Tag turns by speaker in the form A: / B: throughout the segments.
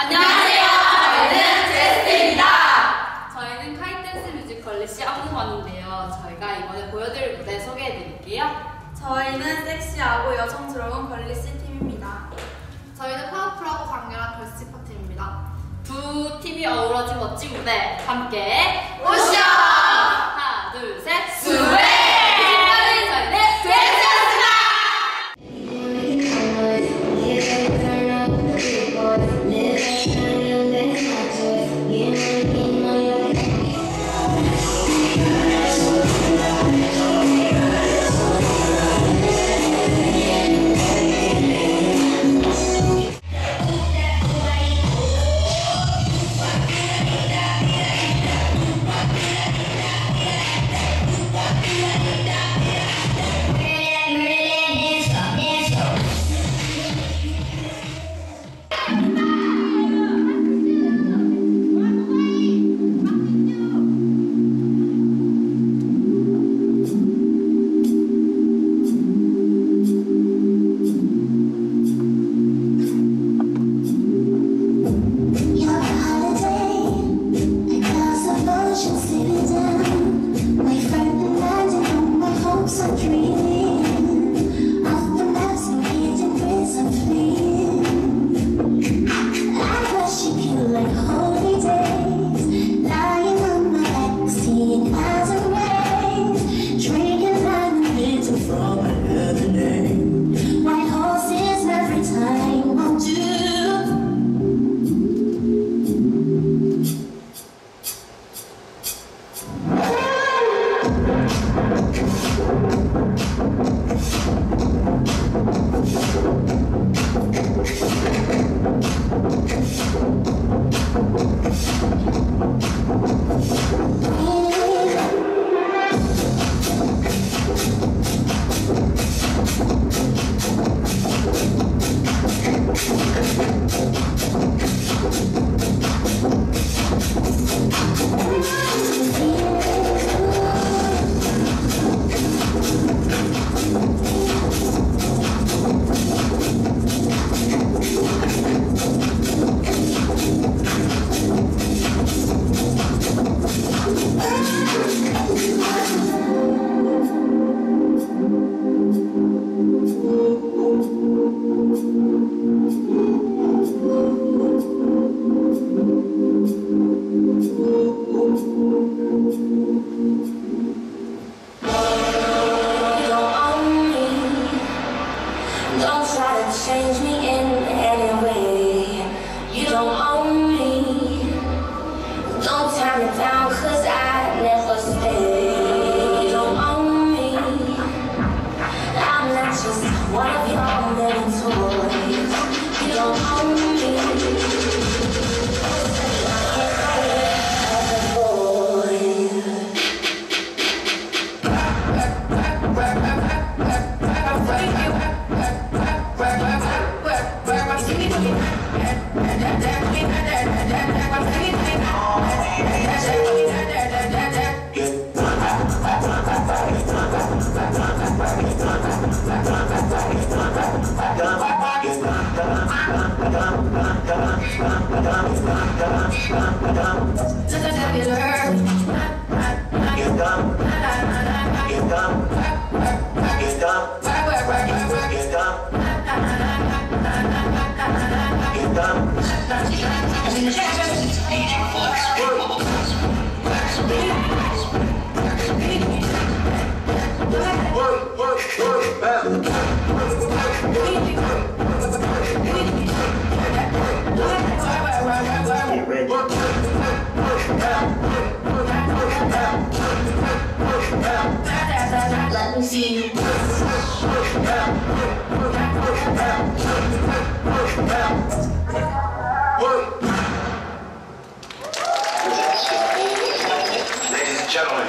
A: 안녕하세요. 저희는 제스트입니다.
B: 저희는 카이댄스 뮤지컬 리시 안무반인데요. 저희가 이번에 보여드릴 무대 소개해드릴게요.
A: 저희는 섹시하고 여성스러운 걸리시 팀입니다.
B: 저희는 파워풀하고 강렬한 걸스 파트입니다. 두 팀이 어우러진 멋진 무대 함께
C: Work, work, work, man. Let me see. Ladies and gentlemen,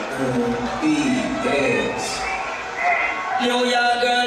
C: the dance.
D: Yo, y'all girls.